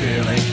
feeling.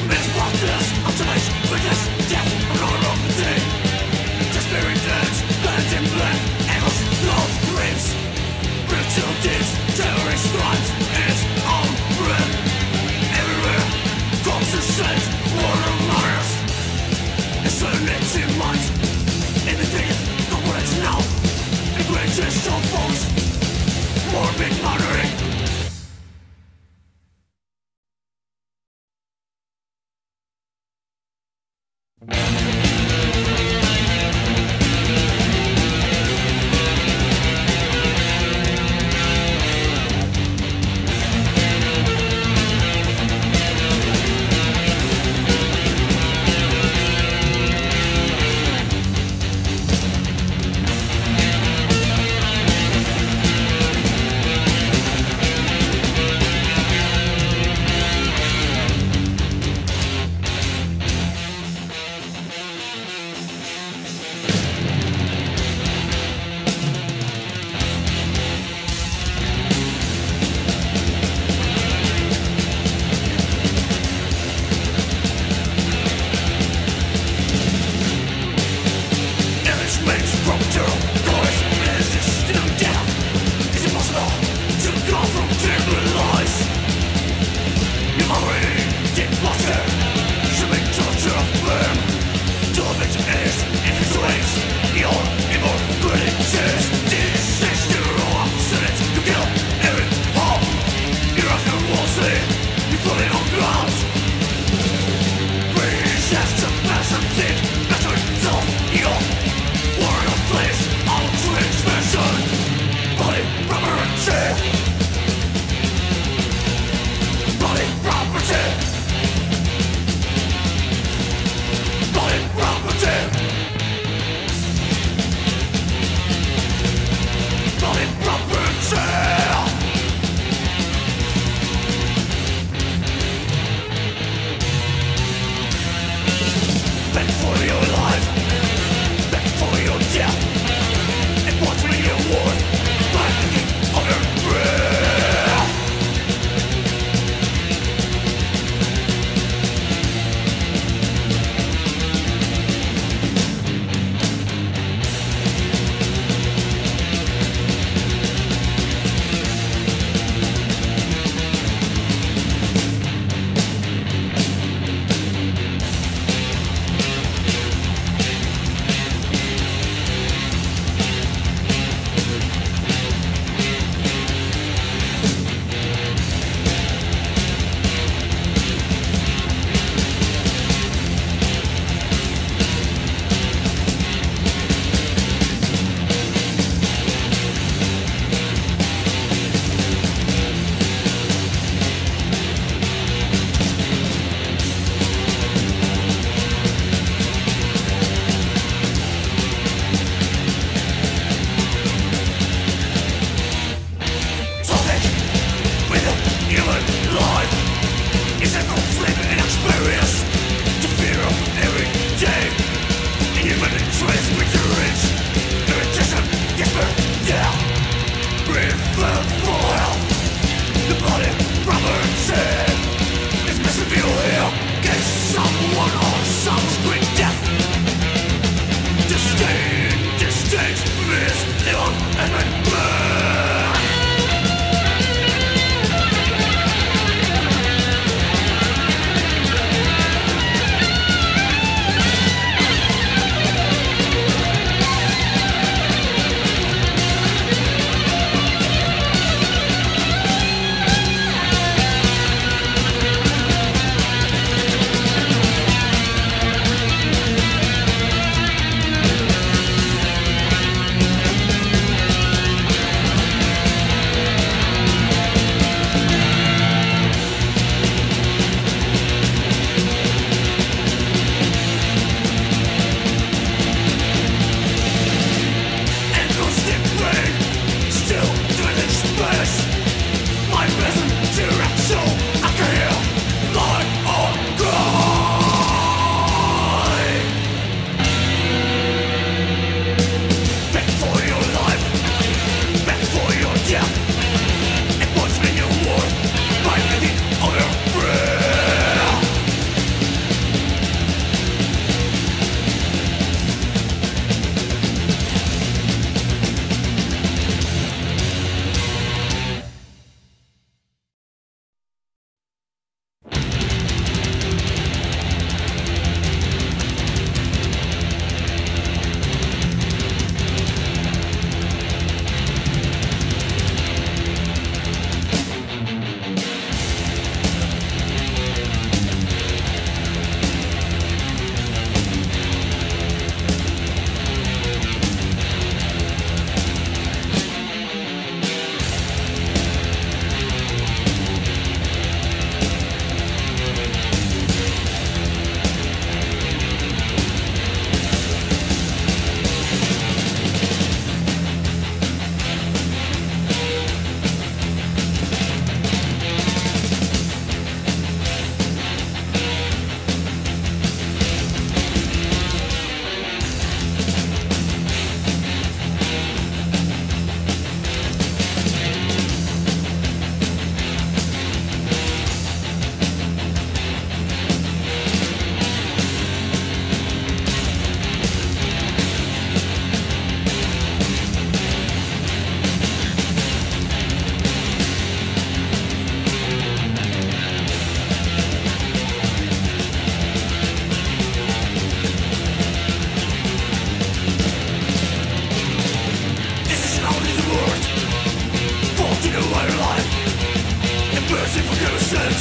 mercy for innocent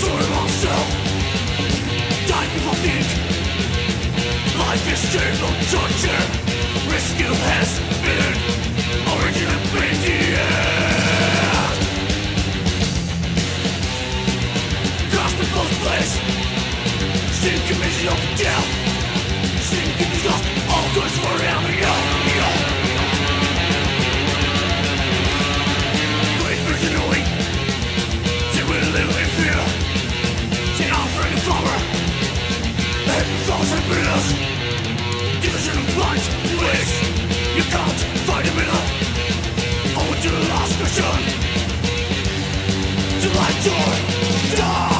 Turn on before think Life is torture. Rescue has been place of death. Sin commission of all goes for ammo middle of You can't find a middle Over to the last question Till I die